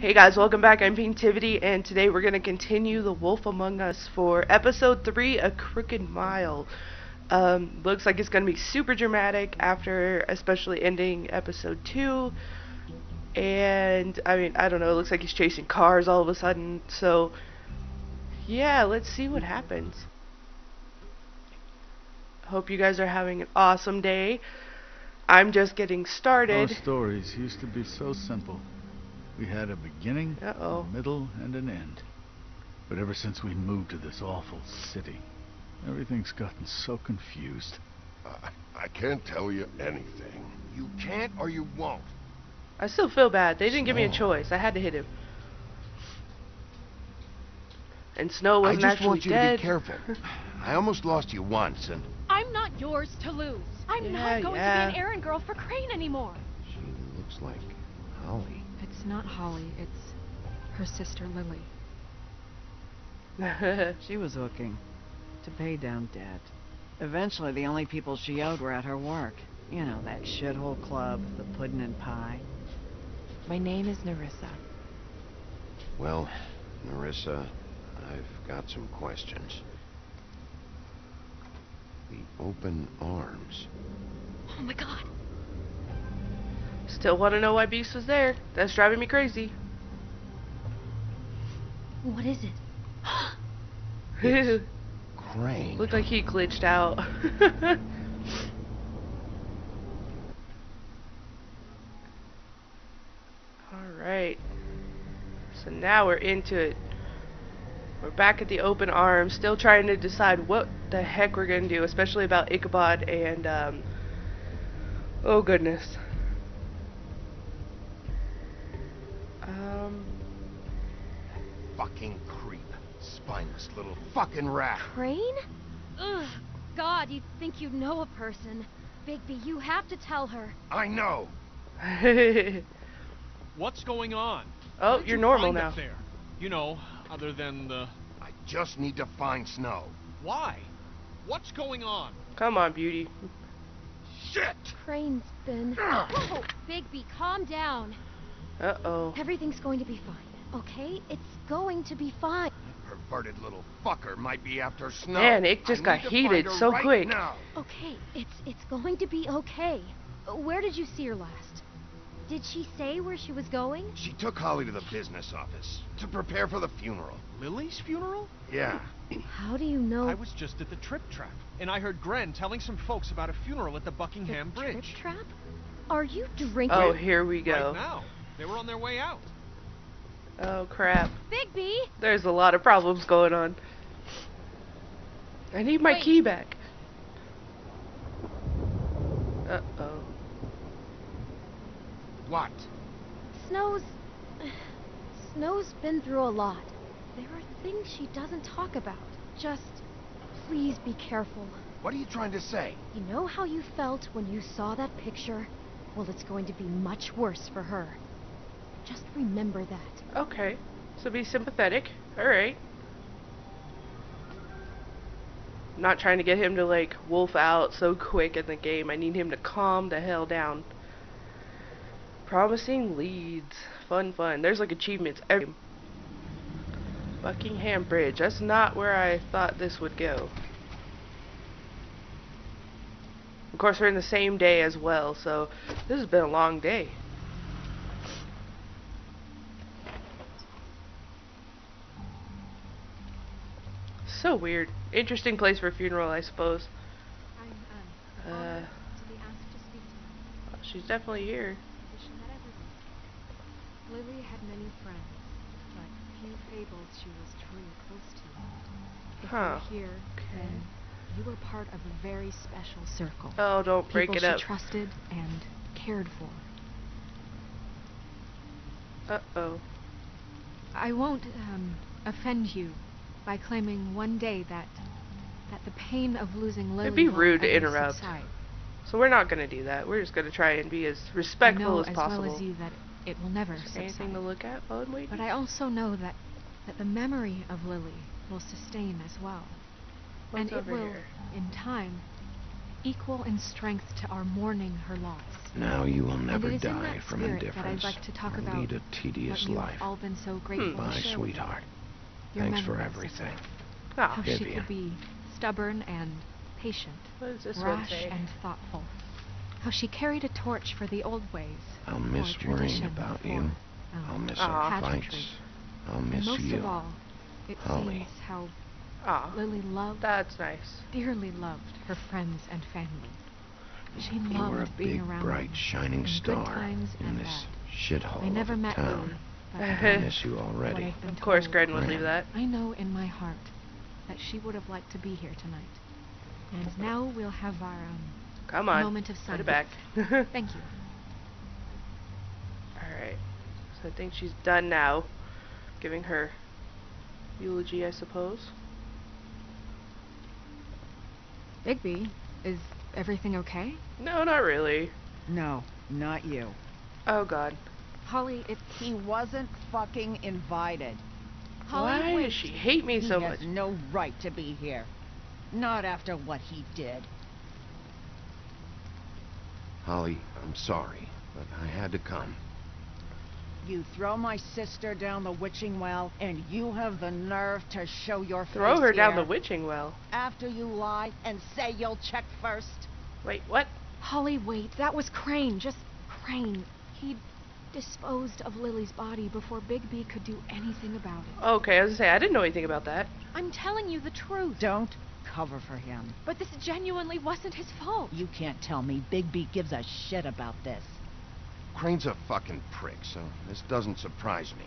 Hey guys, welcome back. I'm Paintivity, and today we're going to continue The Wolf Among Us for Episode 3, A Crooked Mile. Um, looks like it's going to be super dramatic after especially ending Episode 2. And, I mean, I don't know, it looks like he's chasing cars all of a sudden. So, yeah, let's see what happens. Hope you guys are having an awesome day. I'm just getting started. Our stories used to be so simple. We had a beginning, Uh-oh. a middle, and an end. But ever since we moved to this awful city, everything's gotten so confused. I, I can't tell you anything. You can't or you won't. I still feel bad. They didn't give me a choice. I had to hit him. And Snow I wasn't just actually want you dead. to be careful. I almost lost you once, and I'm not yours to lose. I'm Yeah, not going yeah. to be an errand girl for Crane anymore. she looks like Holly. It's not Holly, it's her sister Lily. She was looking to pay down debt. Eventually, the only people she owed were at her work. You know, that shithole club, the pudding and pie. My name is Nerissa. Well, Nerissa, I've got some questions. The open arms. Oh my god. Still want to know why Beast was there. That's driving me crazy. What is it? It's Crane. Looked like he glitched out. Alright. So now we're into it. We're back at the open arms, still trying to decide what the heck we're gonna do, especially about Ichabod and, um, oh goodness. Fucking creep. Spineless little fucking rat. Crane? Ugh. God, you'd think you'd know a person. Bigby, you have to tell her. I know. What's going on? oh, you're you normal find now. There? You know, other than the I just need to find Snow. why? What's going on? Come on, beauty. Shit! Crane's been. Whoa! Bigby, calm down. Uh oh. Everything's going to be fine, okay? It's going to be fine. Perverted little fucker might be after Snow. Man, it just I got heated so right quick. Now. Okay, it's it's going to be okay. Where did you see her last? Did she say where she was going? She took Holly to the business office to prepare for the funeral. Lily's funeral? Yeah. How do you know? I was just at the Trip Trap, and I heard Gren telling some folks about a funeral at the the Buckingham trip Bridge. trap? Are you drinking? Oh, here we Right go. now, they were on their way out. Oh crap. Bigby! There's a lot of problems going on. I need my Wait. key back. Uh oh. What? Snow's. Snow's been through a lot. There are things she doesn't talk about. Just. Please be careful. What are you trying to say? You know how you felt when you saw that picture? Well, it's going to be much worse for her. Just remember that. Okay. So be sympathetic. Alright. Not trying to get him to like wolf out so quick in the game. I need him to calm the hell down. Promising leads. Fun, fun. There's like achievements every Buckingham Bridge. That's not where I thought this would go. Of course, we're in the same day as well, so this has been a long day. So weird. Interesting place for a funeral, I suppose. I'm, um, Uh, honored to be asked to speak to her. she's definitely here. She. Lily had many friends, but few fabled she was truly close to. If Huh. you're here, then you were part of a very special circle. Oh, don't break People it up. she trusted and cared for. Uh oh. I won't um, offend you by claiming one day that that the pain of losing Lily It'd be rude to interrupt. subside. So we're not gonna do that. We're just gonna try and be as I respectful know as as possible. well as you that it will never Anything subside. to look at while I'm waiting? But I also know that that the memory of Lily will sustain as well. What's and it over will, here? in time, equal in strength to our mourning her loss. Now you will never and it is in die from indifference that I'd like to talk or about lead a tedious what you've life. all been so grateful hmm. to Bye, share sweetheart. Your Thanks for memories. everything. How Oh, she could be stubborn and patient, what this rash say? and thoughtful. How she carried a torch for the old ways. I'll miss worrying about you. um, I'll miss Aw. our pageantry. fights. I'll And miss most you. of all, it Holly. seems how Aw, Lily loved, that's nice. dearly loved her friends and family. She you loved were a being big, around bright, shining in good star times in and this bad. shithole I never of a met town. Lily, but I miss you already. Of course, told, Gren would leave that. I know in my heart that she would have liked to be here tonight. And now we'll have our um, Come on. moment of Put silence. it back. Thank you. Alright. So I think she's done now. Giving her eulogy, I suppose. Bigby, is everything okay? No, not really. No, not you. Oh god. Holly, it's He wasn't fucking invited. Holly. Why wait. does she hate me so much? he has no right to be here. Not after what he did. Holly, I'm sorry, but I had to come. You throw my sister down the witching well, and you have the nerve to show your Throw face Throw her down the witching well. After you lie and say you'll check first. Wait, what? Holly, wait. That was Crane. Just Crane. He disposed of Lily's body before Bigby could do anything about it. Okay, I was gonna say, I didn't know anything about that. I'm telling you the truth. Don't cover for him. But this genuinely wasn't his fault. You can't tell me Bigby gives a shit about this. Crane's a fucking prick, so this doesn't surprise me.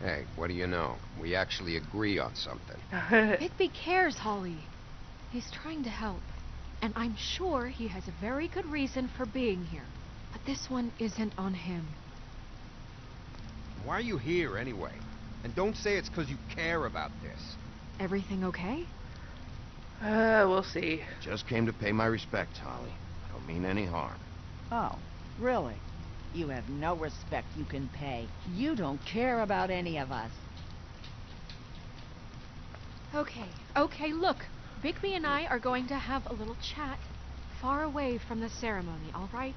Hey, what do you know? We actually agree on something. Bigby cares, Holly. He's trying to help. And I'm sure he has a very good reason for being here. But this one isn't on him. Why are you here anyway? And don't say it's 'cause you care about this. Everything okay? uh, we'll see. Just came to pay my respects, Holly. I don't mean any harm. Oh, really? You have no respect you can pay. You don't care about any of us. Okay, okay, look. Bigby and I are going to have a little chat far away from the ceremony, all right?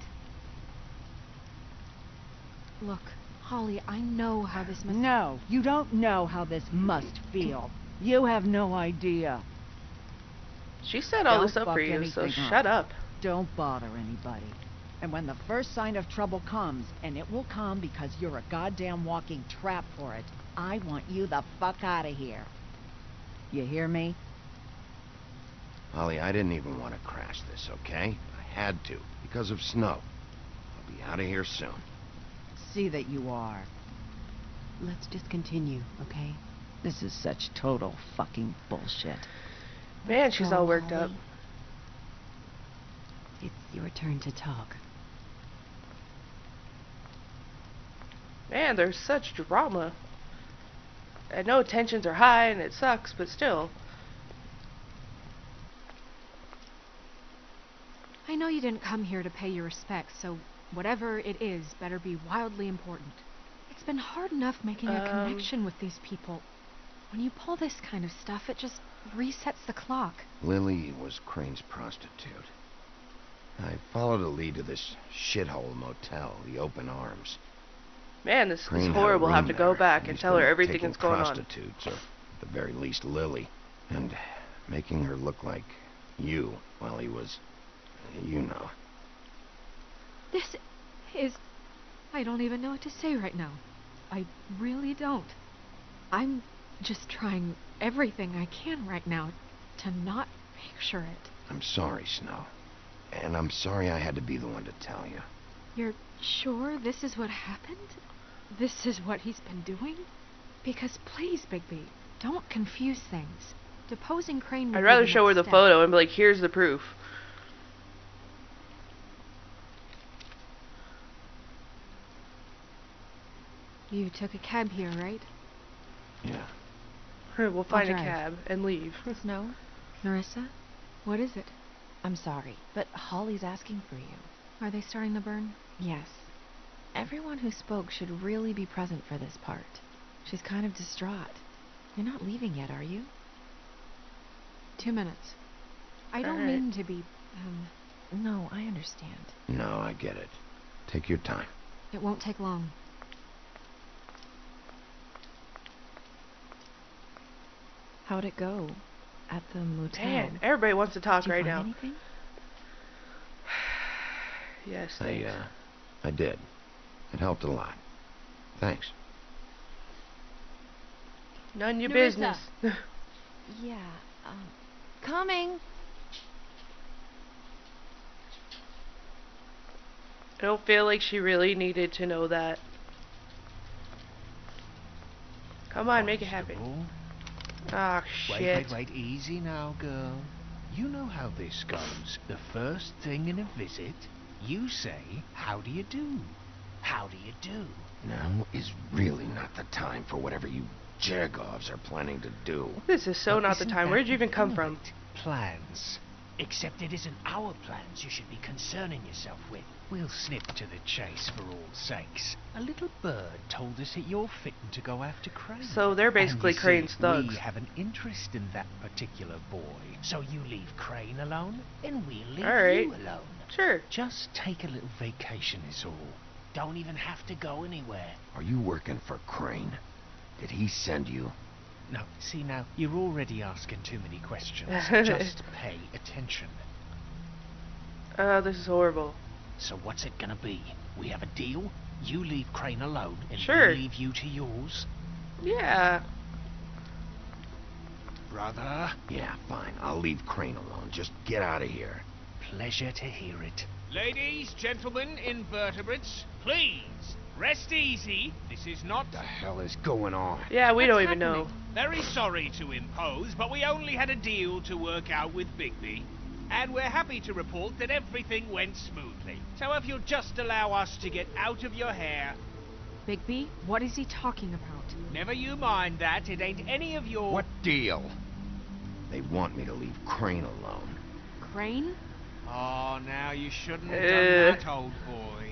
Look, Holly, I know how this must No, you don't know how this must feel. You have no idea. She set all Don't this up fuck for you, so up. shut up. Don't bother anybody. And when the first sign of trouble comes, and it will come because you're a goddamn walking trap for it, I want you the fuck out of here. You hear me? Holly, I didn't even want to crash this, okay? I had to, because of snow. I'll be out of here soon. See that you are. Let's just continue, okay? This is such total fucking bullshit. Man, she's all worked up. It's your turn to talk. Man, there's such drama. I know tensions are high and it sucks, but still. I know you didn't come here to pay your respects, so whatever it is better be wildly important. It's been hard enough making a Um. connection with these people. When you pull this kind of stuff, it just resets the clock. Lily was Crane's prostitute. I followed a lead to this shithole motel, the Open Arms. Man, this Crane is had a horrible room having to go there, back and and tell her everything that's going on. prostitutes, or at the very least Lily, and making her look like you while he was, you know. This is. I don't even know what to say right now. I really don't. I'm just trying everything I can right now to not picture it. I'm sorry, Snow. And I'm sorry I had to be the one to tell you. You're sure this is what happened? This is what he's been doing? Because please, Bigby, don't confuse things. Deposing Crane I'd rather show her the step. photo and be like, here's the proof. You took a cab here, right? Yeah. we'll find a drive. cab and leave. Snow? Nerissa? What is it? I'm sorry, but Holly's asking for you. Are they starting the burn? Yes. Everyone who spoke should really be present for this part. She's kind of distraught. You're not leaving yet, are you? Two minutes. I don't Alright. mean to be Um, no, I understand. No, I get it. Take your time. It won't take long. How'd it go at the motel? Man, everybody wants to talk Did you right find now. anything? Yes, I, thanks. uh, I did. It helped a lot. Thanks. None your Nerissa. business. Yeah, um, coming. I don't feel like she really needed to know that. Come on, make it happen. Constable. Ah, Wait, shit. wait, wait. Easy now, girl. You know how this goes. The first thing in a visit, you say, how do you do? How do you do? Now is really not the time for whatever you Jergovs are planning to do. This is so But not the time. Where'd you even come from? Plans. Except it isn't our plans you should be concerning yourself with. We'll snip to the chase for all sakes. A little bird told us that you're fitting to go after Crane. So they're basically and you Crane's see, thugs. We have an interest in that particular boy. So you leave Crane alone, and we'll leave All right. you alone. Sure. Just take a little vacation is all. Don't even have to go anywhere. Are you working for Crane? Did he send you? No, see now, you're already asking too many questions. Just pay attention. Uh, this is horrible. So what's it gonna be? We have a deal? You leave Crane alone, and Sure. we leave you to yours? Yeah. Brother, Yeah, fine. I'll leave Crane alone. Just get out of here. pleasure to hear it. Ladies, gentlemen, invertebrates, please rest easy. This is not The hell is going on? Yeah, we What's don't even know. Very sorry to impose, but we only had a deal to work out with Bigby. And we're happy to report that everything went smoothly. So if you'll just allow us to get out of your hair, Bigby, what is he talking about? never you mind that. It ain't any of your. What deal? They want me to leave Crane alone. Crane? Oh, now you shouldn't have done eh. that, old boy.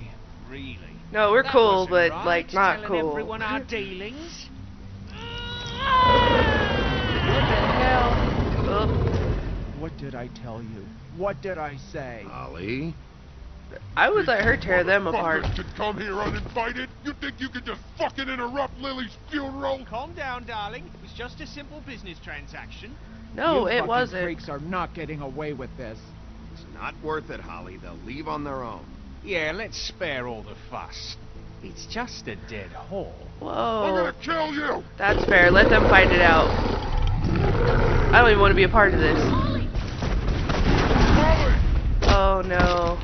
Really. No, we're That cool, but right, like not telling cool. everyone our dealings. Oh, What did I tell you? What did I say? Ollie? I would let her tear them apart. Motherfuckers could come here uninvited. You think you could just fucking interrupt Lily's funeral? Calm down, darling. It was just a simple business transaction. No, you it wasn't. freaks are not getting away with this. It's not worth it, Holly. They'll leave on their own. Yeah, let's spare all the fuss. It's just a dead hall. I'm Whoa. gonna kill you! That's fair. Let them fight it out. I don't even want to be a part of this. Holly! Oh no.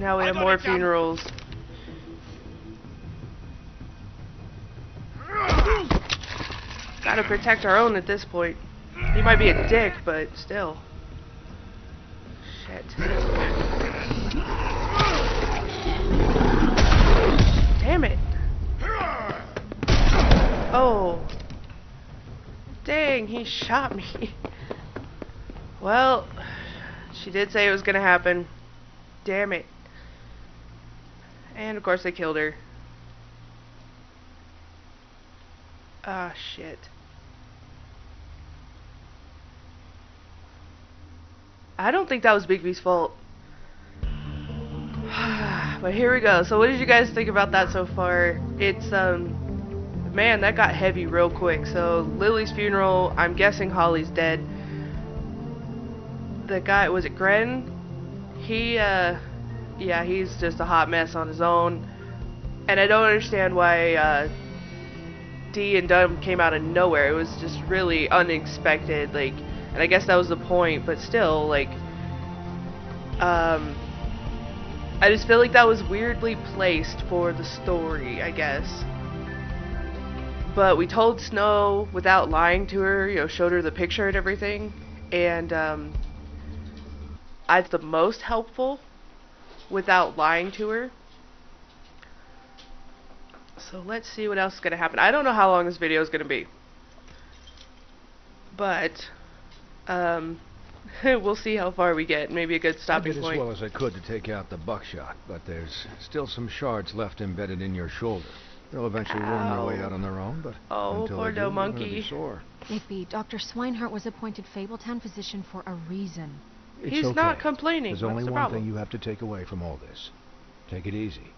Now we have got more funerals. Gotta protect our own at this point. He might be a dick, but still. Shit. Damn it. Oh. Dang, he shot me. Well, she did say it was gonna happen. Damn it. And of course they killed her. Ah, shit. I don't think that was Bigby's fault. But here we go. So what did you guys think about that so far? It's, um, man, that got heavy real quick. So Lily's funeral, I'm guessing Holly's dead. The guy, was it Gren? He, uh, yeah, he's just a hot mess on his own. And I don't understand why, uh, Dee and Dum came out of nowhere. It was just really unexpected, like, and I guess that was the point, but still, like, um, I just feel like that was weirdly placed for the story, I guess. But we told Snow without lying to her, you know, showed her the picture and everything, and, um, I the most helpful without lying to her. So let's see what else is going to happen. I don't know how long this video is going to be. But, um, we'll see how far we get. Maybe a good stopping I stopping did as point. well as I could to take out the buckshot, but there's still some shards left embedded in your shoulder. They'll eventually worm their way out on their own, but Oh, until poor they do, doe they're gonna be monkey. sore. Bigby, Dr. Swineheart was appointed Fabletown physician for a reason. It's He's okay. not complaining. There's What's only the one problem? thing you have to take away from all this. Take it easy.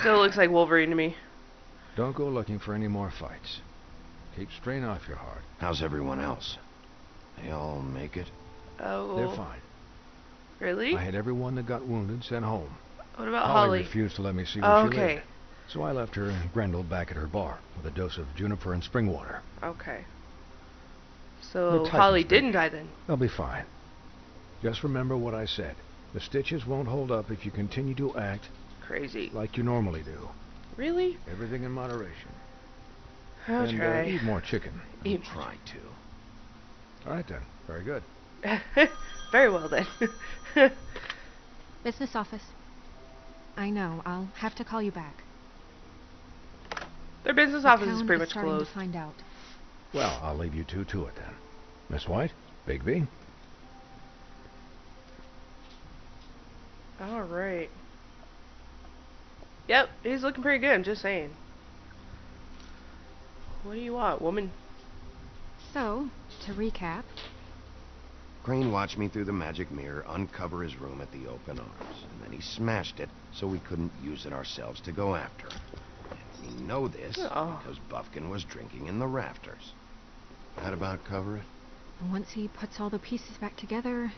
Still looks like Wolverine to me. Don't go looking for any more fights. Keep strain off your heart. How's everyone else? They all make it? Oh. They're fine. Really? I had everyone that got wounded sent home. What about Holly Holly? refused to let me see where Oh, she okay. lived. So I left her and Grendel back at her bar with a dose of juniper and spring water. Okay. So Holly didn't die then. They'll be fine. Just remember what I said. The stitches won't hold up if you continue to act Crazy. like you normally do. Really? Everything in moderation. I'll and, Uh, eat more chicken. Eat- Try to. All right then. Very good. Very well then. Business office. I know. I'll have to call you back. Their business The office is town pretty much starting closed. to find out. Well, I'll leave you two to it then. Miss White, Bigby, All right. Yep, he's looking pretty good. I'm just saying. What do you want, woman? So, to recap, Crane watched me through the magic mirror uncover his room at the open arms, and then he smashed it so we couldn't use it ourselves to go after him. And we know this Oh. because Buffkin was drinking in the rafters. That about cover it? once he puts all the pieces back together,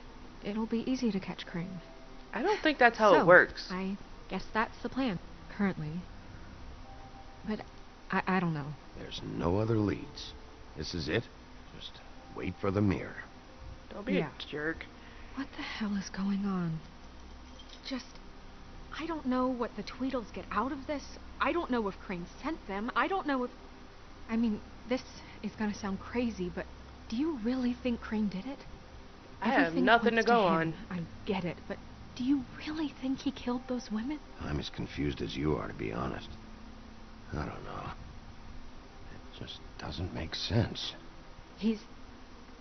it'll be easy to catch Crane. I don't think that's how So, it works. I guess that's the plan, currently. But I, I don't know. There's no other leads. This is it. Just wait for the mirror. Don't be Yeah. a jerk. What the hell is going on? Just. I don't know what the Tweedles get out of this. I don't know if Crane sent them. I don't know if. I mean, this is gonna sound crazy, but do you really think Crane did it? I have nothing to go him. on. I get it, but do you really think he killed those women? I'm as confused as you are, to be honest. I don't know. It just doesn't make sense. He's.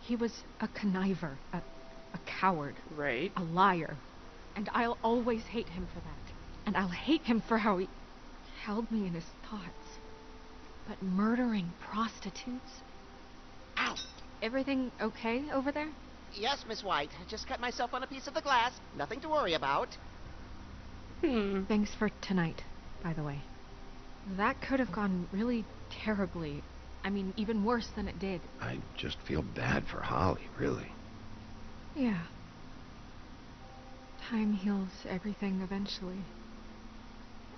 He was a conniver, a, a coward, Right. a liar. And I'll always hate him for that. And I'll hate him for how he held me in his thoughts. But murdering prostitutes? Ow! Everything okay over there? Yes, Miss White. I just cut myself on a piece of the glass. Nothing to worry about. Hmm. Thanks for tonight, by the way. That could have gone really terribly. I mean, even worse than it did. I just feel bad for Holly, really. Yeah. Time heals everything eventually.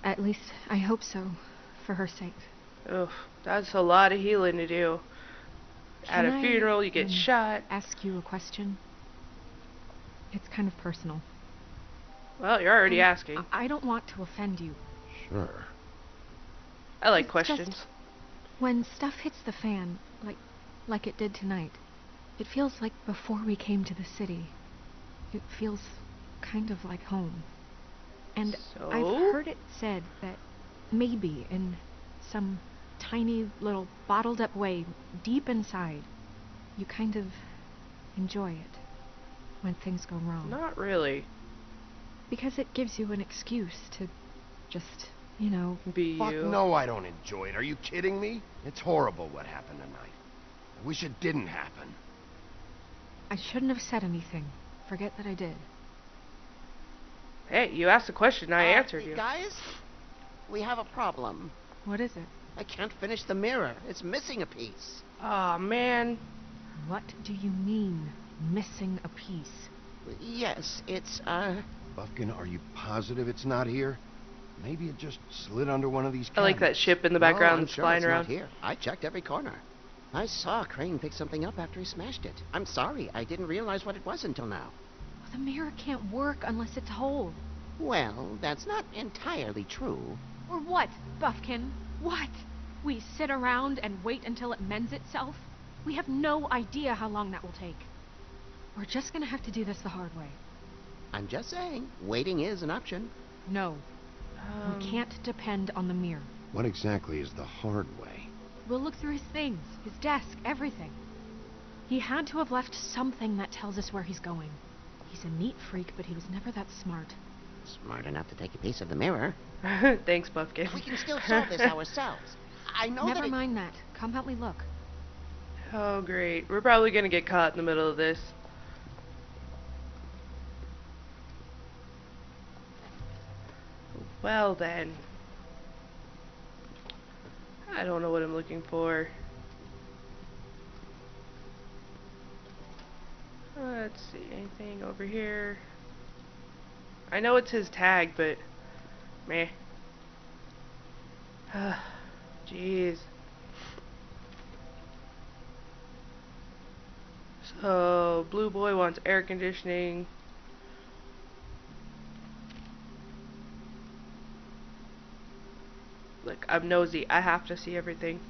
At least, I hope so, for her sake. Ugh, that's a lot of healing to do. At Can a I, funeral, you get um, shot. Ask you a question? It's kind of personal. Well, you're already And asking. I I don't want to offend you. Sure. I like It's questions. When stuff hits the fan, like like it did tonight, it feels like before we came to the city. It feels kind of like home. And I've heard it said that maybe in some tiny little bottled up way deep inside, you kind of enjoy it when things go wrong. Not really. Because it gives you an excuse to just, you know, Be Fuck you. no, I don't enjoy it. Are you kidding me? It's horrible what happened tonight. I wish it didn't happen. I shouldn't have said anything. Forget that I did. Hey, you asked a question, I Uh, answered you. Guys, we have a problem. What is it? I can't finish the mirror. It's missing a piece. Aw, man. What do you mean, missing a piece? Yes, it's, uh... Buffkin, are you positive it's not here? Maybe it just slid under one of these I like that ship in the no, background I'm sure flying it's around. not here. I checked every corner. I saw Crane pick something up after he smashed it. I'm sorry. I didn't realize what it was until now. The mirror can't work unless it's whole. Well, that's not entirely true. Or what, Buffkin? What? We sit around and wait until it mends itself? We have no idea how long that will take. We're just gonna have to do this the hard way. I'm just saying, waiting is an option. No, Um, we can't depend on the mirror. What exactly is the hard way? We'll look through his things, his desk, everything. He had to have left something that tells us where he's going. He's a neat freak, but he was never that smart. Smart enough to take a piece of the mirror. Thanks, Buffkin. We can still solve this ourselves. I know Never that it- mind that. Come help me look. Oh, great. We're probably gonna get caught in the middle of this. Well then. I don't know what I'm looking for. Let's see, anything over here? I know it's his tag, but meh. Jeez. So, Blue Boy wants air conditioning. Look, I'm nosy. I have to see everything.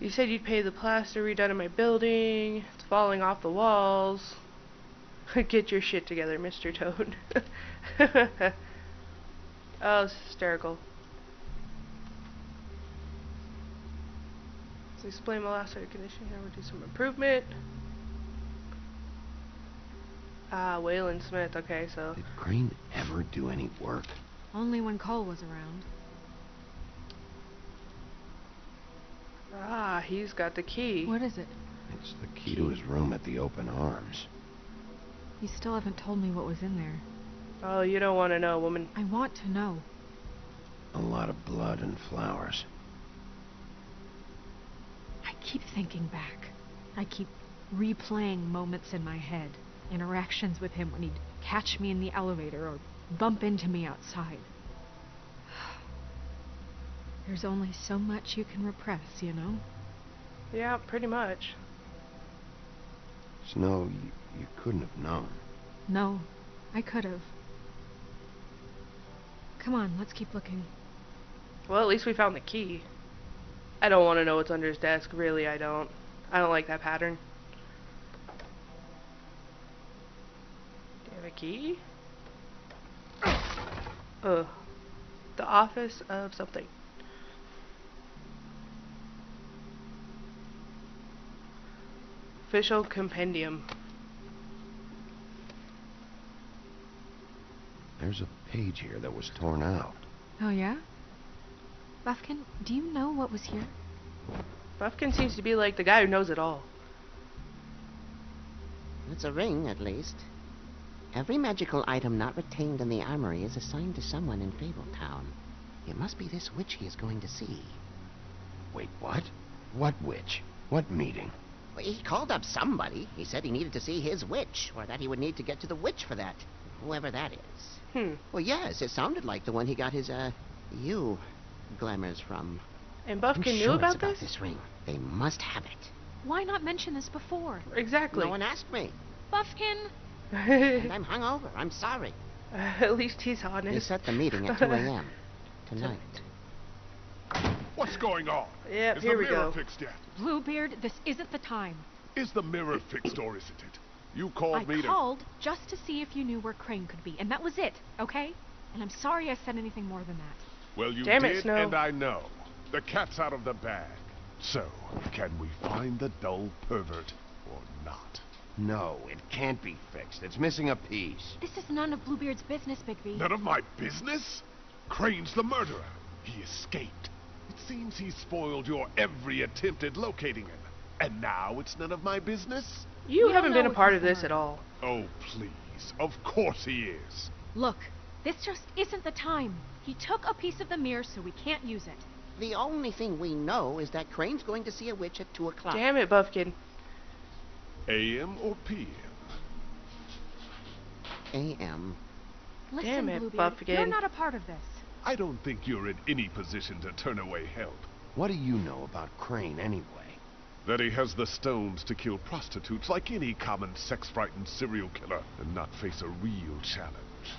You said you'd pay the plaster redone in my building. It's falling off the walls. Get your shit together, Mr. Toad. oh, it's hysterical. Let's explain my last air conditioning. I would do some improvement. Ah, Wayland Smith. Okay, so. Did Crane ever do any work? Only when Cole was around. Ah, he's got the key. What is it? It's the key to his room at the open arms. You still haven't told me what was in there. Oh, you don't want to know, woman. I want to know. A lot of blood and flowers. I keep thinking back. I keep replaying moments in my head. Interactions with him when he'd catch me in the elevator or bump into me outside. There's only so much you can repress, you know? Yeah, pretty much. Snow, you, you couldn't have known. No, I could have. Come on, let's keep looking. Well, at least we found the key. I don't want to know what's under his desk. Really, I don't. I don't like that pattern. Do you have a key? Ugh. The office of something. Official compendium. There's a page here that was torn out. Oh, yeah? Buffkin, do you know what was here? Buffkin seems to be like the guy who knows it all. It's a ring, at least. Every magical item not retained in the armory is assigned to someone in Fabletown. It must be this witch he is going to see. Wait, what? What witch? What meeting? Well, he called up somebody. He said he needed to see his witch, or that he would need to get to the witch for that. Whoever that is. Hmm. Well, yes, it sounded like the one he got his, uh, you glamours from. And Buffkin I'm knew sure about it's about this? this ring. They must have it. Why not mention this before? Exactly. No one asked me. Buffkin! and I'm hungover. I'm sorry. At least he's honest. They set the meeting at 2 a.m. tonight. What's going on? Yep, Is here the we mirror go. fixed yet? Bluebeard, this isn't the time. Is the mirror fixed or isn't it? You called I me to... called just to see if you knew where Crane could be, and that was it, okay? And I'm sorry I said anything more than that. Well, you Damn it, did, Snow. and I know. The cat's out of the bag. So, can we find the dull pervert or not? No, it can't be fixed. It's missing a piece. This is none of Bluebeard's business, Bigby. None of my business? Crane's the murderer. He escaped. It seems he spoiled your every attempt at locating him. And now it's none of my business? You We haven't been a part of this at all. Oh, please. Of course he is. Look, this just isn't the time. He took a piece of the mirror, so we can't use it. The only thing we know is that Crane's going to see a witch at 2 o'clock. Damn it, Buffkin. AM or PM? A.M. Listen, Damn it, Bluebeard, Buffkin. you're not a part of this. I don't think you're in any position to turn away help. What do you know about Crane anyway? That he has the stones to kill prostitutes like any common sex-frightened serial killer and not face a real challenge.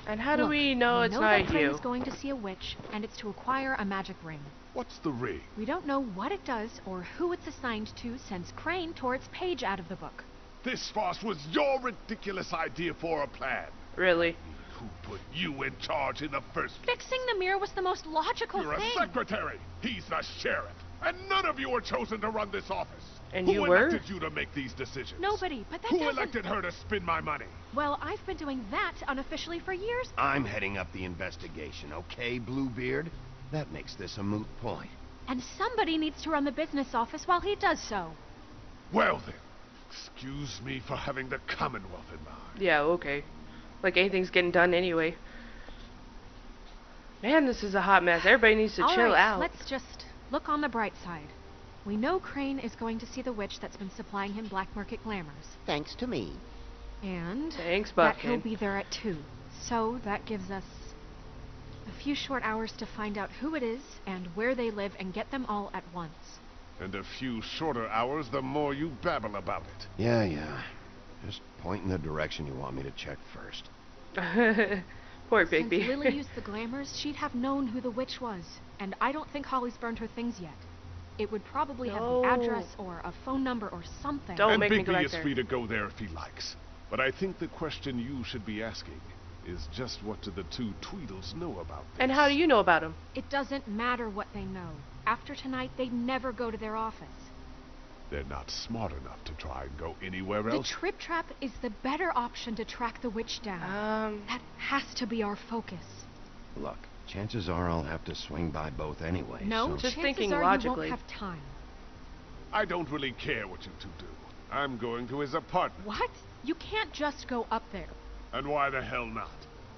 And how do we know we it's know not that Crane's you? going to see a witch, and it's to acquire a magic ring. What's the ring? We don't know what it does or who it's assigned to since Crane tore its page out of the book. This farce was your ridiculous idea for a plan. Really? Who put you in charge in the first place? Fixing the mirror was the most logical You're thing. a secretary. He's the sheriff. And none of you were chosen to run this office. And Who you were? elected you to make these decisions? Nobody, but that Who doesn't... elected her to spend my money? Well, I've been doing that unofficially for years. I'm heading up the investigation, okay, Bluebeard? That makes this a moot point. And somebody needs to run the business office while he does so. Well then, excuse me for having the Commonwealth in mind. Yeah, okay. Like anything's getting done anyway. Man, this is a hot mess. Everybody needs to All chill right, out. let's just look on the bright side. We know Crane is going to see the witch that's been supplying him black market glamours. Thanks to me. And Thanks, that he'll be there at 2. So that gives us a few short hours to find out who it is and where they live and get them all at once. And a few shorter hours the more you babble about it. Yeah, yeah. Just point in the direction you want me to check first. Poor Bigby. Since Lily used the glamours, she'd have known who the witch was. And I don't think Holly's burned her things yet. It would probably have an address or a phone number or something. Don't and make me Bigby go back is there. free to go there if he likes. But I think the question you should be asking is just what do the two Tweedles know about this? and how do you know about him? It doesn't matter what they know. After tonight, they'd never go to their office. They're not smart enough to try and go anywhere else. The else. trip trap is the better option to track the witch down. Um, that has to be our focus. Look, chances are I'll have to swing by both anyway. no, so- Just thinking are logically. you won't have time. I don't really care what you two do. I'm going to his apartment. What? You can't just go up there. And why the hell not?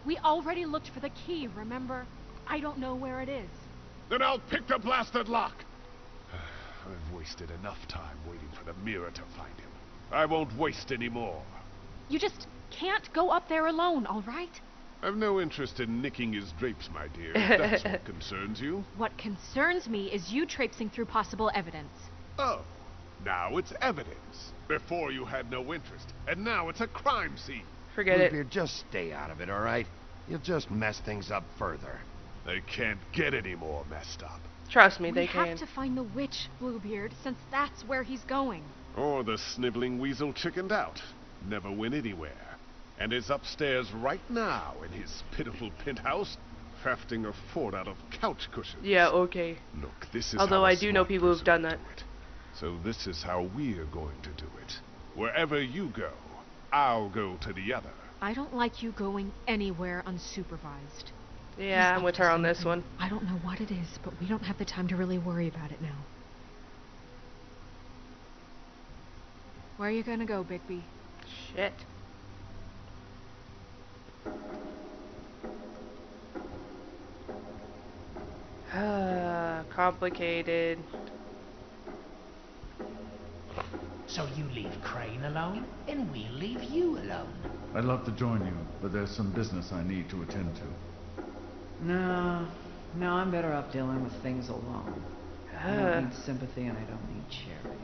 We already looked for the key, remember? I don't know where it is. Then I'll pick the blasted lock. I've wasted enough time waiting for the mirror to find him. I won't waste any more. You just can't go up there alone, all right? I've no interest in nicking his drapes, my dear. If that's what concerns you. What concerns me is you traipsing through possible evidence. Oh, now it's evidence. Before you had no interest, and now it's a crime scene. Forget it. Bluebeard, just stay out of it, all right? You'll just mess things up further. They can't get any more messed up. Trust me, we they have can. to find the witch, Bluebeard, since that's where he's going. Or the sniveling weasel chickened out. Never went anywhere. And is upstairs right now in his pitiful penthouse, crafting a fort out of couch cushions. Yeah, okay. Look, this is Although how a I do know people who've done that. do. So this is how we're going to do it. Wherever you go, I'll go to the other. I don't like you going anywhere unsupervised. Yeah, I'm with her on this one. I don't know what it is, but we don't have the time to really worry about it now. Where are you gonna go, Bigby? Shit. Complicated. So you leave Crane alone, and we'll leave you alone. I'd love to join you, but there's some business I need to attend to. No, no, I'm better off dealing with things alone. I Uh. don't need sympathy and I don't need charity.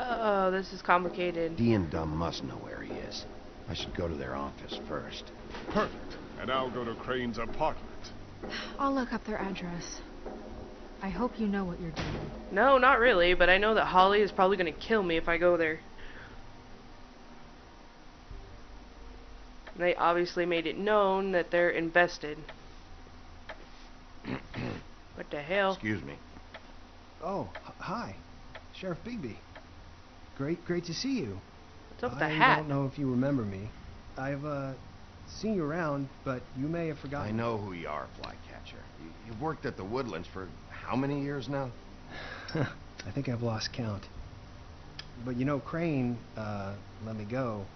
Oh, this is complicated. Dee and Dum must know where he is. I should go to their office first. Perfect. And I'll go to Crane's apartment. I'll look up their address. I hope you know what you're doing. No, not really, but I know that Holly is probably going to kill me if I go there. They obviously made it known that they're invested. what the hell? Excuse me. Oh, hi. Sheriff Bigby. Great, great to see you. What's up with the hat? I don't know if you remember me. I've, uh, seen you around, but you may have forgotten. I know who you are, Flycatcher. You, you've worked at the Woodlands for how many years now? I think I've lost count. But you know, Crane, uh, let me go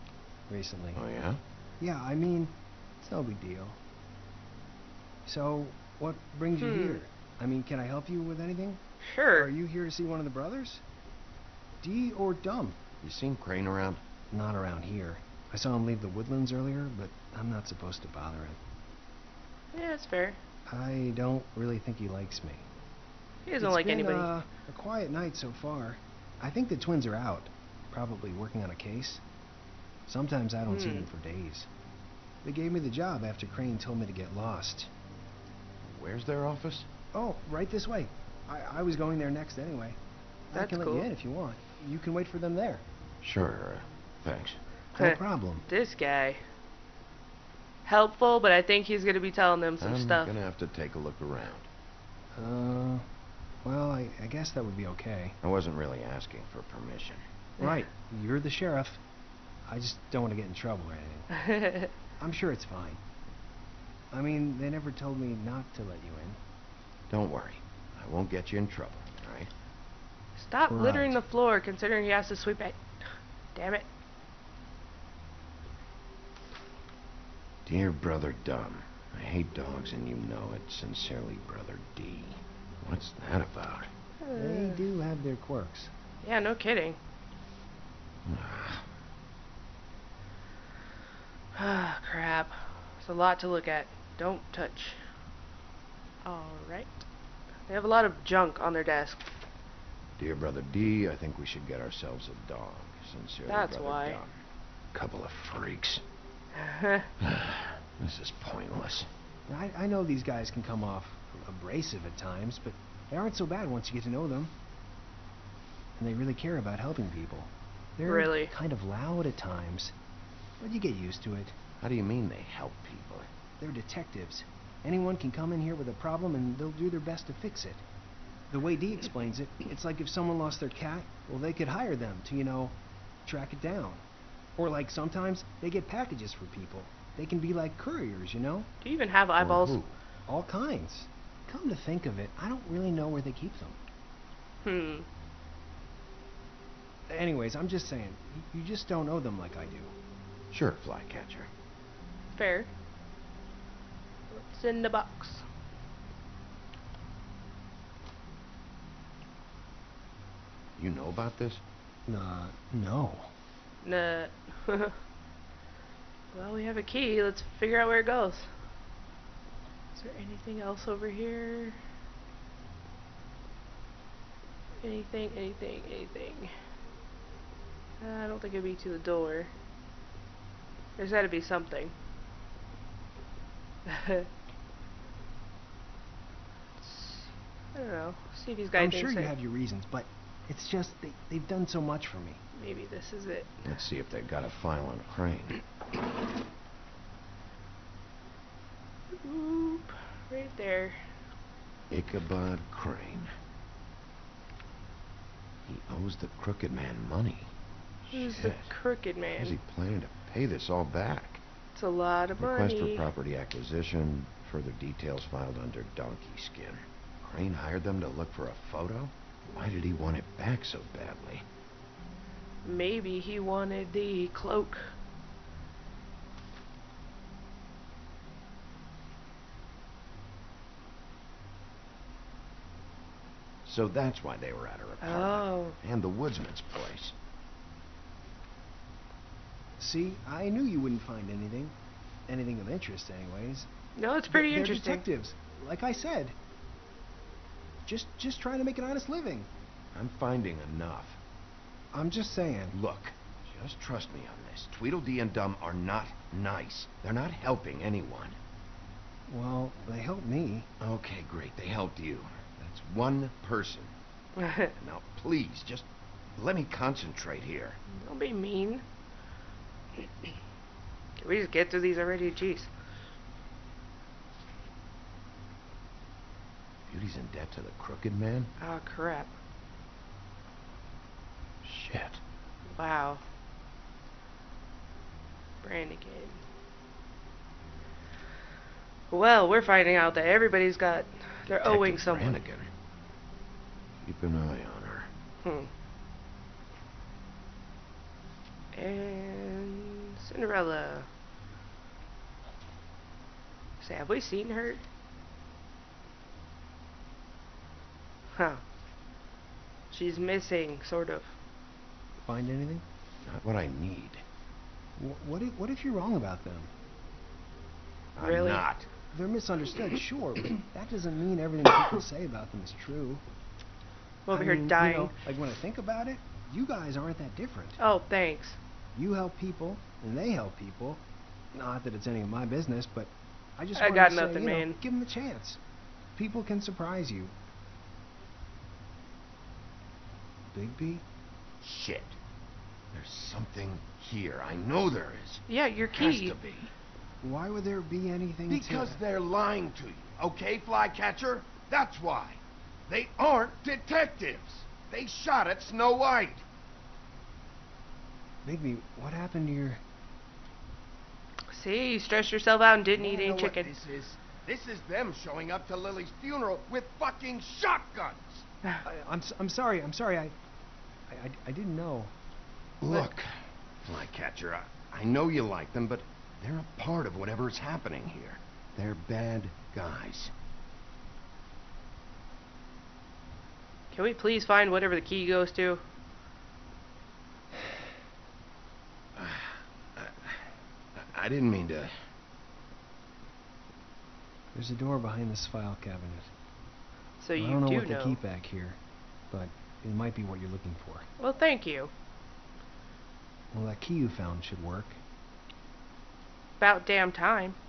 recently. Oh, yeah? Yeah, I mean, it's no big deal. So, what brings you Hmm. here? I mean, can I help you with anything? Sure. Are you here to see one of the brothers? Dee or Dum? You seen Crane around? Not around here. I saw him leave the woodlands earlier, but I'm not supposed to bother him. Yeah, that's fair. I don't really think he likes me. He doesn't It's like been, anybody. Uh, a quiet night so far. I think the twins are out, probably working on a case. Sometimes I don't see Hmm. them for days. They gave me the job after Crane told me to get lost. Where's their office? Oh, right this way. I, I was going there next anyway. I That's can let cool. you in if you want. You can wait for them there. Sure, uh, thanks. No problem. This guy. Helpful, but I think he's going to be telling them some I'm stuff. gonna have to take a look around. Uh, well, I, I guess that would be okay. I wasn't really asking for permission. Right, you're the sheriff. I just don't want to get in trouble or anything. I'm sure it's fine. I mean, they never told me not to let you in. Don't worry. I won't get you in trouble, all right? Stop littering the floor considering he has to sweep it. Damn it. Dear Brother Dum, I hate dogs and you know it. Sincerely, Brother Dee. What's that about? They do have their quirks. Yeah, no kidding. Ah. Ah, crap. It's a lot to look at. Don't touch. Alright. They have a lot of junk on their desk. Dear Brother Dee, I think we should get ourselves a dog. Sincerely, That's Brother why. Dumb. Couple of freaks. this is pointless. I, I know these guys can come off abrasive at times, but they aren't so bad once you get to know them. And they really care about helping people. They're Really? kind of loud at times, but you get used to it. How do you mean they help people? They're detectives. Anyone can come in here with a problem and they'll do their best to fix it. The way Dee explains it, it's like if someone lost their cat, well, they could hire them to, you know, track it down. Or like sometimes they get packages for people. They can be like couriers, you know? Do you even have eyeballs? who? All kinds. Come to think of it, I don't really know where they keep them. Hmm. Anyways, I'm just saying, you just don't know them like I do. Sure, Flycatcher. Fair. What's in the box? You know about this? Uh, no. Nah. well, we have a key. Let's figure out where it goes. Is there anything else over here? Anything, anything, anything. Uh, I don't think it'd be to the door. There's gotta be something. I don't know. See if he's got I'm sure you say. have your reasons, but it's just they, they've done so much for me. Maybe this is it. Let's see if they've got a file on Crane. Oop, right there. Ichabod Crane. He owes the crooked man money. Who's the crooked man? How's he planning to pay this all back? It's a lot of Request money. for property acquisition. Further details filed under donkey skin. Crane hired them to look for a photo? Why did he want it back so badly? Maybe he wanted the cloak. So that's why they were at her apartment. Oh. And the woodsman's place. See, I knew you wouldn't find anything. Anything of interest, anyways. No, it's pretty They're interesting. detectives, like I said. Just, just trying to make an honest living. I'm finding enough. I'm just saying. Look, just trust me on this. Tweedledee and Dum are not nice. They're not helping anyone. Well, they helped me. Okay, great. They helped you. That's one person. Now, please, just let me concentrate here. Don't be mean. Can we just get through these already? Jeez. Beauty's in debt to the crooked man? Oh, crap. Shit. Wow. Brannigan. Well, we're finding out that everybody's got. They're owing someone. Brannigan. Keep an eye on her. Hmm. And Cinderella. Say, have we seen her? Huh. She's missing, sort of. Find anything? Not what I need. Wh- What if, what if you're wrong about them? I'm Really? not. They're misunderstood, sure, but that doesn't mean everything people say about them is true. I'm over I here mean, you dying. know, like when I think about it, you guys aren't that different. Oh, thanks. You help people, and they help people. Not that it's any of my business, but I just I got to say, nothing, you know, man. give them a chance. People can surprise you. Bigby? Shit. There's something here. I know there is. Yeah, your Has key. to be. Why would there be anything Because to... they're lying to you. Okay, Flycatcher? That's why. They aren't detectives. They shot at Snow White. Bigby, what happened to your... See, you stressed yourself out and didn't eat any chicken. this is? This is them showing up to Lily's funeral with fucking shotguns. I, I'm s- I'm sorry. I'm sorry. I I, I, I didn't know. Look, Flycatcher, I, I know you like them, but they're a part of whatever's happening here. They're bad guys. Can we please find whatever the key goes to? I didn't mean to. There's a door behind this file cabinet. So I you don't know do what know. to keep back here, but it might be what you're looking for. Well, thank you. Well, that key you found should work. About damn time.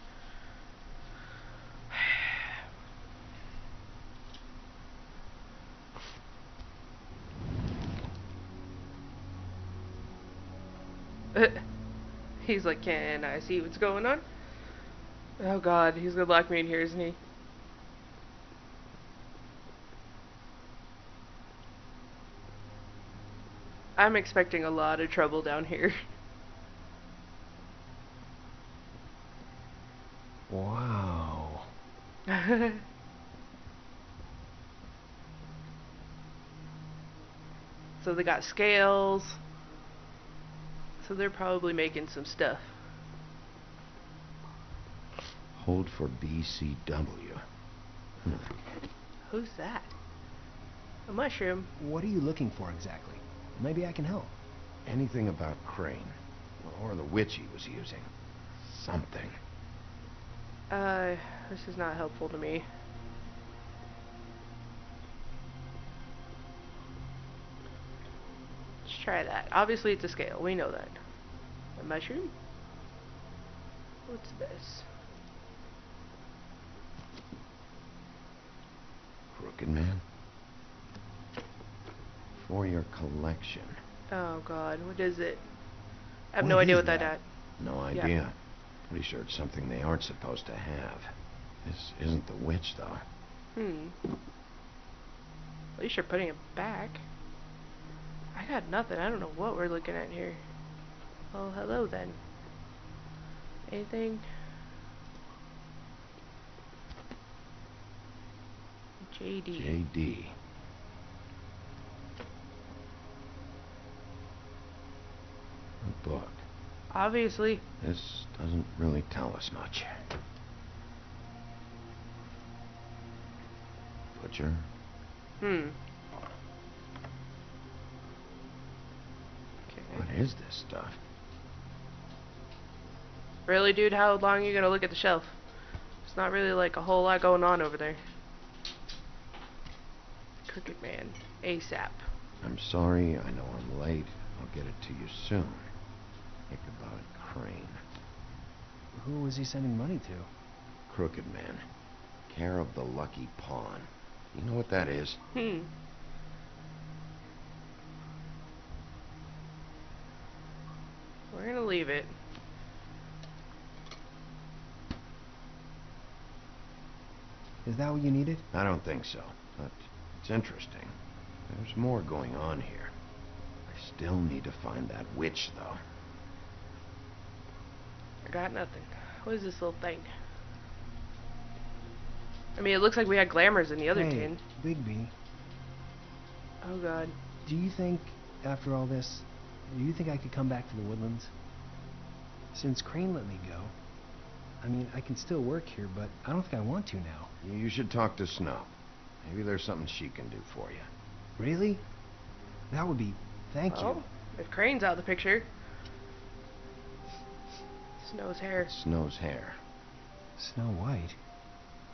Uh, he's like, can I see what's going on? Oh god, he's gonna lock me in here, isn't he? I'm expecting a lot of trouble down here. Wow. so they got scales. So they're probably making some stuff. Hold for BCW. Hmm. Who's that? A mushroom. What are you looking for exactly? Maybe I can help. Anything about Crane, or the witch he was using. Something. Uh, this is not helpful to me. Let's try that. Obviously it's a scale, we know that. A mushroom? What's this? Crooked Man. For your collection. Oh god, what is it? I have What no idea what that that? at. No Yeah. idea. Pretty sure it's something they aren't supposed to have. This isn't the witch, though. Hmm. At least you're putting it back. I got nothing. I don't know what we're looking at here. Well, hello then. Anything? JD. JD. A book. Obviously. This doesn't really tell us much. Butcher. Hmm. What is this stuff? Really, dude? How long are you gonna look at the shelf? It's not really like a whole lot going on over there. Crooked Man. ASAP. I'm sorry, I know I'm late. I'll get it to you soon. Ichabod Crane. Who was he sending money to? Crooked Man. Care of the Lucky Pawn. You know what that is? Hmm. We're gonna leave it. Is that what you needed? I don't think so, but it's interesting. There's more going on here. I still need to find that witch, though. I got nothing. What is this little thing? I mean, it looks like we had glamours in the other hey, tin. Bigby, Oh god. do you think, after all this, do you think I could come back to the woodlands? Since Crane let me go, I mean, I can still work here, but I don't think I want to now. You should talk to Snow. Maybe there's something she can do for you. Really? That would be. Thank Well, if Crane's out of the picture. Snow's hair. Snow's hair. Snow White.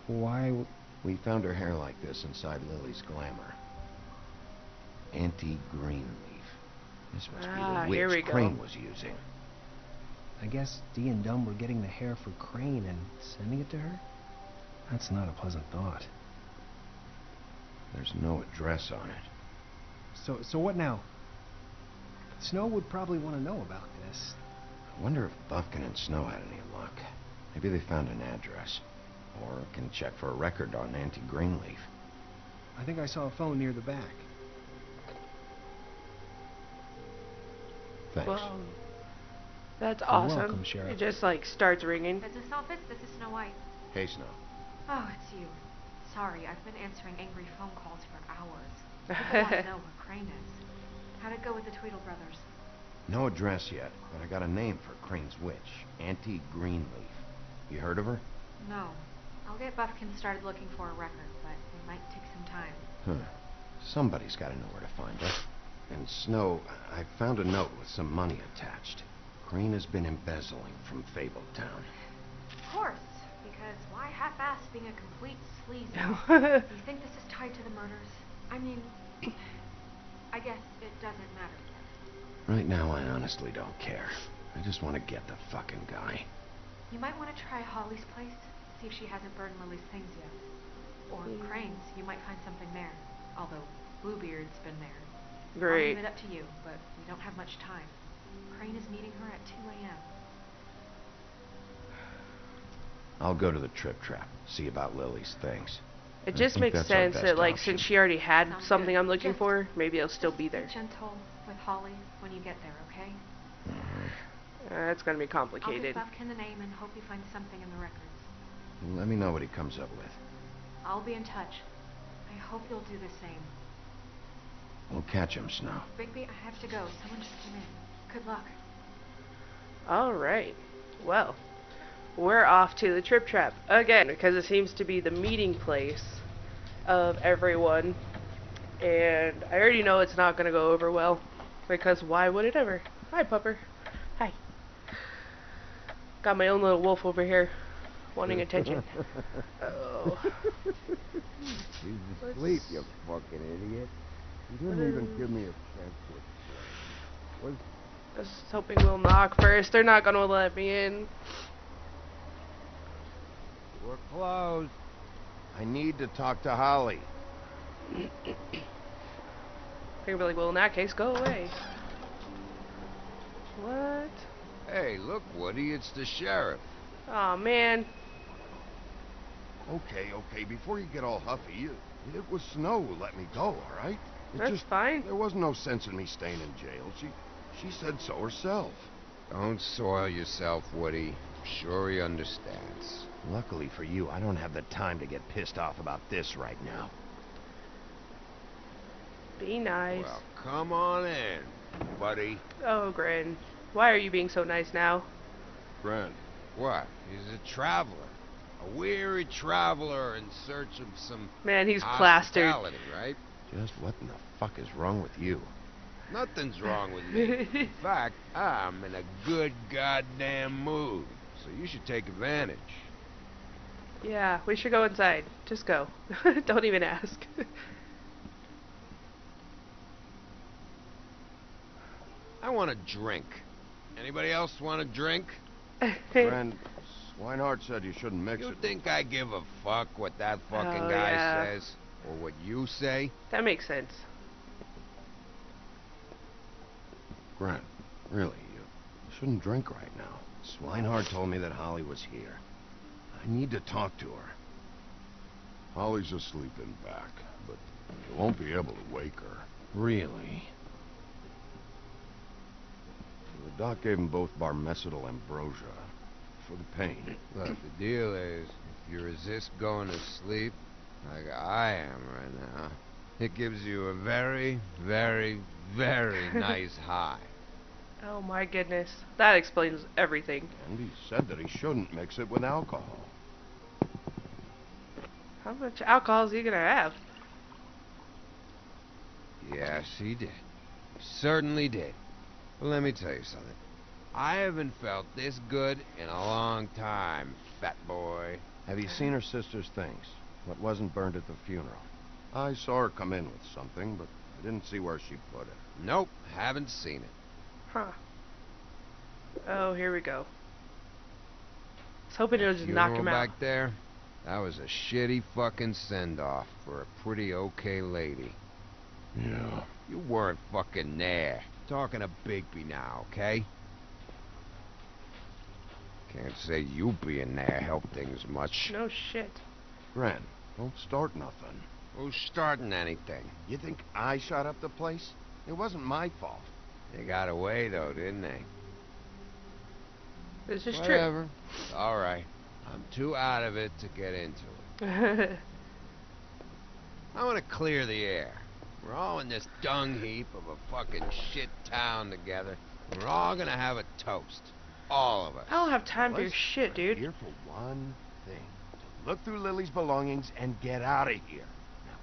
Why? w- We found her hair like this inside Lily's glamour. Auntie Greenleaf. This must Ah, be the here witch we go. Crane was using. I guess Dee and Dum were getting the hair for Crane and sending it to her? That's not a pleasant thought. There's no address on it. So, so what now? Snow would probably want to know about this. I wonder if Bufkin and Snow had any luck. Maybe they found an address. Or can check for a record on Auntie Greenleaf. I think I saw a phone near the back. Thanks. Well, that's You're awesome. welcome, Sheriff. It just like starts ringing. Business office, this is Snow White. Hey, Snow. Oh, it's you. Sorry, I've been answering angry phone calls for hours. People want to know where Crane is. How'd it go with the Tweedle brothers? No address yet, but I got a name for Crane's witch. Auntie Greenleaf. You heard of her? No. I'll get Bufkin started looking for a record, but it might take some time. Huh. Somebody's got to know where to find her. And Snow, I found a note with some money attached. Crane has been embezzling from Fabletown. Of course, because why half-ass being a complete sleaze? you think this is tied to the murders? I mean, I guess it doesn't matter yet. Right now, I honestly don't care. I just want to get the fucking guy. You might want to try Holly's place, see if she hasn't burned Lily's things yet. Or hmm. Crane's, you might find something there. Although Bluebeard's been there. I'll Great. leave it up to you, but we don't have much time. Crane is meeting her at 2 a.m. I'll go to the Trip Trap, see about Lily's things. It I just makes sense that, like, option. since she already had Sounds something good. I'm looking Just- for, maybe it'll still be Be there. gentle with Holly when you get there, okay? Uh, it's gonna be complicated. I'll give complicated. Bufkin the name and hope he finds something in the records. Let me know what he comes up with. I'll be in touch. I hope you'll do the same. We'll catch him, Snow. Bigby, I have to go. Someone just came in. Good luck. Alright. Well, we're off to the Trip Trap again because it seems to be the meeting place of everyone. And I already know it's not going to go over well because why would it ever? Hi, Pupper. Hi. Got my own little wolf over here wanting attention. oh. He's asleep, you fucking idiot. You didn't even give me a chance to explain. Was Just hoping we'll knock first. They're not going to let me in. We're closed. I need to talk to Holly. They're gonna be like, well, in that case, go away. What? Hey, look, Woody, it's the sheriff. Oh man. Okay, okay, before you get all huffy, it, it was Snow who let me go, all right? It That's just, fine. There was no sense in me staying in jail. She, she said so herself. Don't soil yourself, Woody. I'm sure he understands. Luckily for you, I don't have the time to get pissed off about this right now. Be nice. Well, come on in, buddy. Oh, Grin. Why are you being so nice now? Friend. What? He's a traveler. A weary traveler in search of some Man, he's plastered. hospitality, right? Just what in the fuck is wrong with you? Nothing's wrong with me. in fact, I'm in a good goddamn mood. So you should take advantage. Yeah, we should go inside. Just go. Don't even ask. I want a drink. Anybody else want a drink? Friend, Swineheart said you shouldn't mix You it. You think I give a fuck what that fucking Oh, guy yeah. says? Or what you say? that makes sense. Grendel, really, you shouldn't drink right now. Swineheart told me that Holly was here. I need to talk to her. Holly's asleep in back, but you won't be able to wake her. Really? The doc gave them both barmecidal ambrosia for the pain. Look, the deal is, if you resist going to sleep, like I am right now, it gives you a very, very, very nice high. Oh my goodness. That explains everything. And he said that he shouldn't mix it with alcohol. How much alcohol is he gonna have? Yes, he did. Certainly did. But let me tell you something. I haven't felt this good in a long time, fat boy. Have you seen her sister's things? What wasn't burned at the funeral? I saw her come in with something, but I didn't see where she put it. Nope, haven't seen it. Huh. Oh, here we go. I was hoping it'll just knock Funeral him out. back there, that was a shitty fucking send-off for a pretty okay lady. Yeah. You weren't fucking there. Talking to Bigby now, okay? Can't say you being there helped things much. No shit. Grendel, don't start nothing. Who's starting anything? You think I shot up the place? It wasn't my fault. They got away though, didn't they? This is true. Whatever. All right. I'm too out of it to get into it. I want to clear the air. We're all in this dung heap of a fucking shit town together. We're all gonna have a toast. All of us. I don't have time for your shit, dude. Here for one thing. To look through Lily's belongings and get out of here.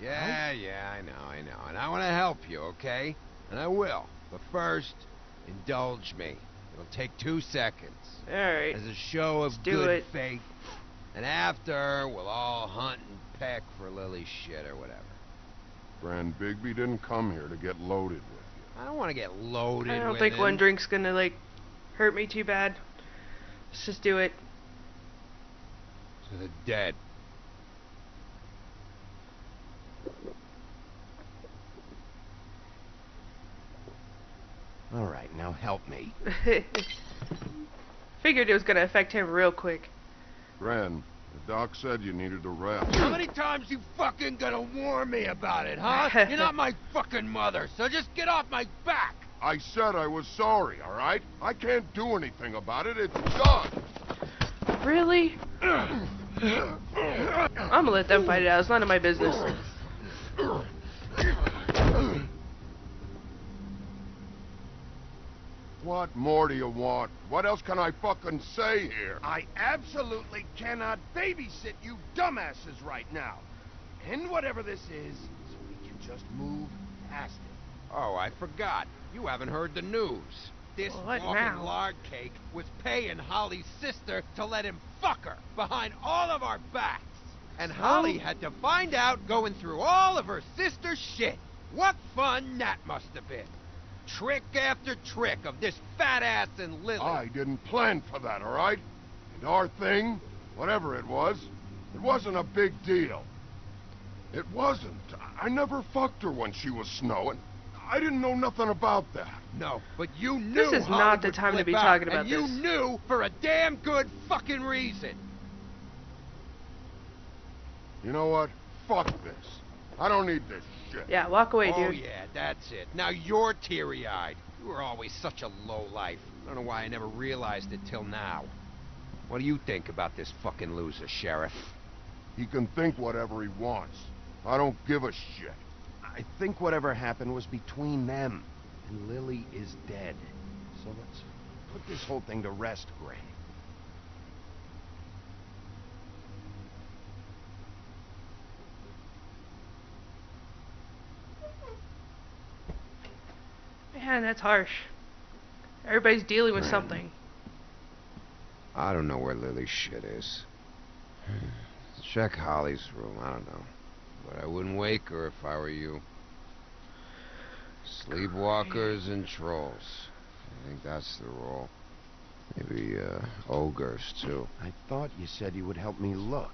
Yeah, yeah, I know, I know. And I want to help you, okay? And I will. But first, indulge me. It'll take two seconds. Alright. As a show of Let's good faith. And after, we'll all hunt and peck for Lily's shit or whatever. Grendel Bigby didn't come here to get loaded with. You. I don't want to get loaded I don't with think him. one drink's gonna, like, hurt me too bad. Let's just do it. To the dead. All right, now help me. Figured it was gonna affect him real quick. Grendel, the doc said you needed a rest. How many times you fucking gonna warn me about it, huh? You're not my fucking mother, so just get off my back! I said I was sorry, all right? I can't do anything about it. It's done. Really? I'm gonna let them fight it out. It's none of my business. What more do you want? What else can I fucking say here? I absolutely cannot babysit you dumbasses right now. End whatever this is, so we can just move past it. Oh, I forgot. You haven't heard the news. This What walking now? lard cake was paying Holly's sister to let him fuck her behind all of our backs. And Holly had to find out going through all of her sister's shit. What fun that must have been. Trick after trick of this fat ass and Lily. I didn't plan for that, all right? And our thing, whatever it was, it wasn't a big deal. It wasn't. I never fucked her when she was snowing. I didn't know nothing about that. No, but you knew This is Holly not the time to be out, talking about and you knew for a damn good fucking reason. You know what? Fuck this. I don't need this shit. Yeah, walk away, oh, dude. oh, yeah, that's it. Now you're teary-eyed. You were always such a lowlife. I don't know why I never realized it till now. What do you think about this fucking loser, Sheriff? He can think whatever he wants. I don't give a shit. I think whatever happened was between them, and Lily is dead. So let's put this whole thing to rest, Gray. Man, that's harsh. Everybody's dealing with something. I don't know where Lily's shit is. Check Holly's room, I don't know. But I wouldn't wake her if I were you. Sleepwalkers and trolls. I think that's the rule. Maybe, uh, ogres, too. I thought you said you would help me look.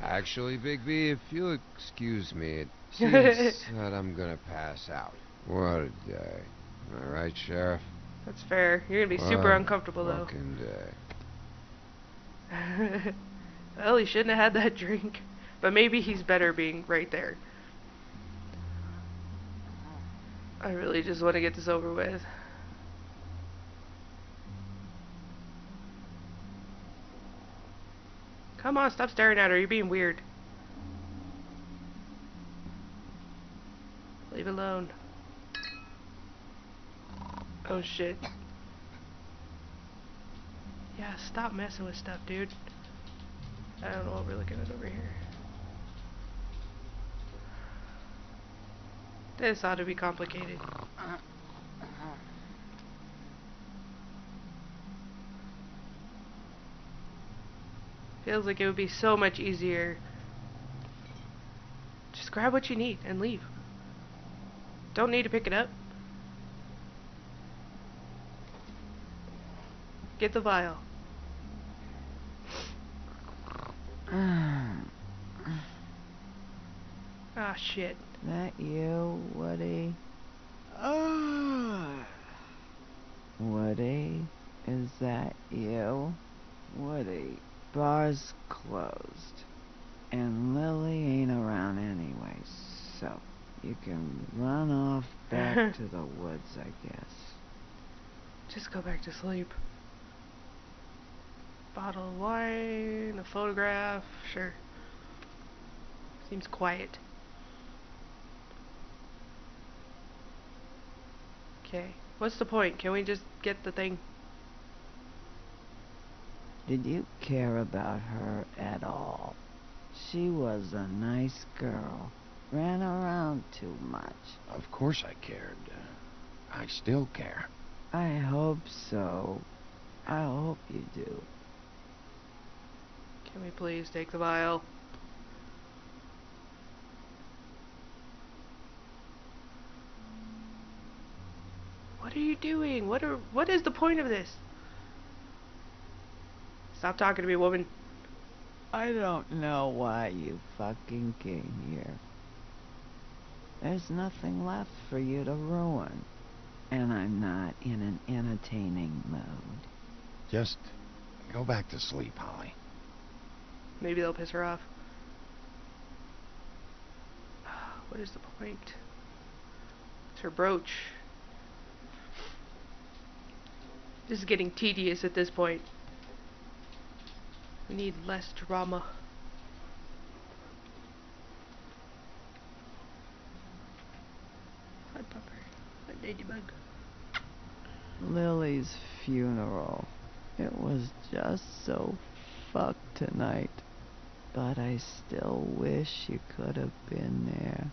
Actually, Big B, if you'll excuse me, it seems that I'm gonna pass out. What a day. Am I right, Sheriff? That's fair. You're gonna be super What a uncomfortable though. Fucking day. well, he shouldn't have had that drink. But maybe he's better being right there. I really just want to get this over with. Come on, stop staring at her. You're being weird. Leave alone. Oh shit. Yeah, stop messing with stuff, dude. I don't know what we're looking at over here. This ought to be complicated. Feels like it would be so much easier. Just grab what you need and leave. Don't need to pick it up. Get the vial. Ah, shit. That you, Woody? Ah. Woody? Is that you? Woody, bar's closed. And Lily ain't around anyway, so you can run off back to the woods, I guess. Just go back to sleep. Bottle of wine, a photograph, sure. Seems quiet. Okay. What's the point? Can we just get the thing? Did you care about her at all? She was a nice girl. Ran around too much. Of course I cared. Uh, I still care. I hope so. I hope you do. Can we please take the vial? What are you doing? What are what is the point of this? Stop talking to me, woman. I don't know why you fucking came here. There's nothing left for you to ruin. And I'm not in an entertaining mood. Just go back to sleep, Holly. Maybe they'll piss her off. What is the point? It's her brooch. This is getting tedious at this point. We need less drama. Pupper. Ladybug. Lily's funeral. It was just so fucked tonight. But I still wish you could have been there.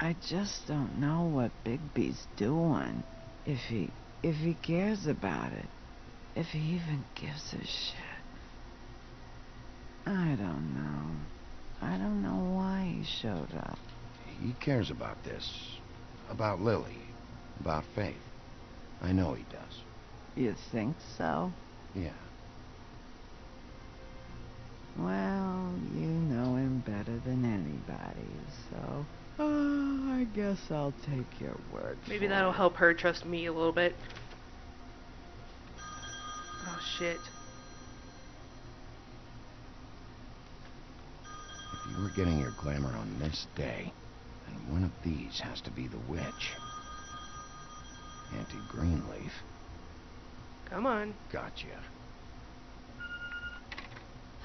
I just don't know what Bigby's doing. If he if he cares about it. If he even gives a shit. I don't know. I don't know why he showed up. He cares about this. About Lily. About Faith. I know he does. You think so? Yeah. Well, you know him better than anybody, so... Uh, I guess I'll take your word Maybe for that'll it. help her trust me a little bit. Oh shit. If you were getting your glamour on this day, then one of these has to be the witch. Auntie Greenleaf. Come on. Gotcha.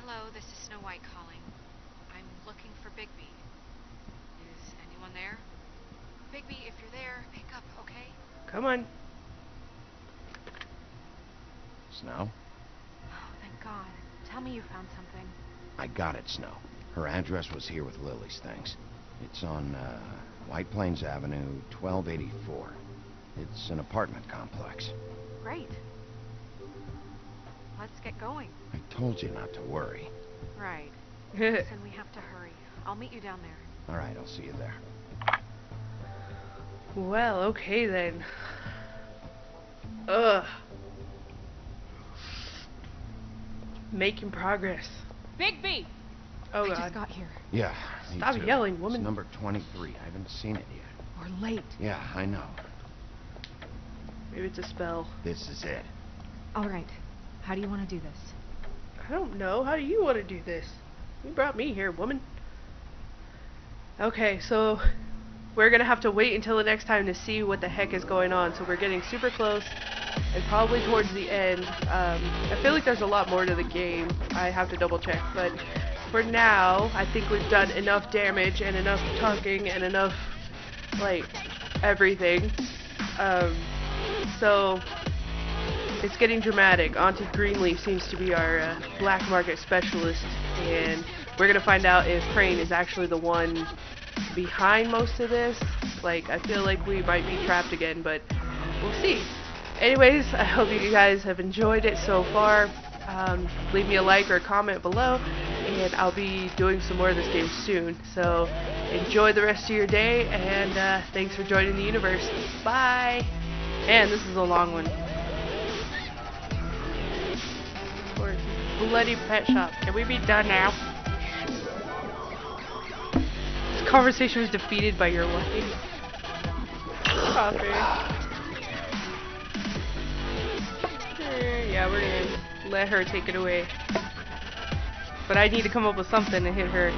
Hello, this is Snow White calling. I'm looking for Bigby. Is anyone there? Bigby, if you're there, pick up, okay? Come on. Snow? Oh, thank God. Tell me you found something. I got it, Snow. Her address was here with Lily's things. It's on uh, White Plains Avenue, 1284. It's an apartment complex. Great. Let's get going. I told you not to worry. Right. Listen, we have to hurry. I'll meet you down there. All right, I'll see you there. Well, okay then. Ugh. Making progress. Bigby! Oh I god. just got here. Yeah. me Stop too. yelling, woman. It's number 23. I haven't seen it yet. We're late. Yeah, I know. Maybe it's a spell. This is it. All right. How do you want to do this? I don't know. How do you want to do this? You brought me here, woman. Okay, so we're gonna have to wait until the next time to see what the heck is going on. So we're getting super close, and probably towards the end. Um, I feel like there's a lot more to the game. I have to double check, but for now, I think we've done enough damage and enough talking and enough like everything. Um, so it's getting dramatic. Auntie Greenleaf seems to be our uh, black market specialist, and we're gonna find out if Crane is actually the one behind most of this. Like, I feel like we might be trapped again, but we'll see. Anyways, I hope you guys have enjoyed it so far. Um, leave me a like or a comment below, and I'll be doing some more of this game soon. So enjoy the rest of your day, and uh, thanks for joining the universe. Bye! And this is a long one. Bloody pet shop. Can we be done now? This conversation was defeated by your wife. Coffee. Yeah, we're gonna let her take it away. But I need to come up with something to hit her.